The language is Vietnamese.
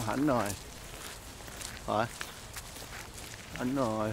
Hẳn rồi. Rồi. Ảnh rồi.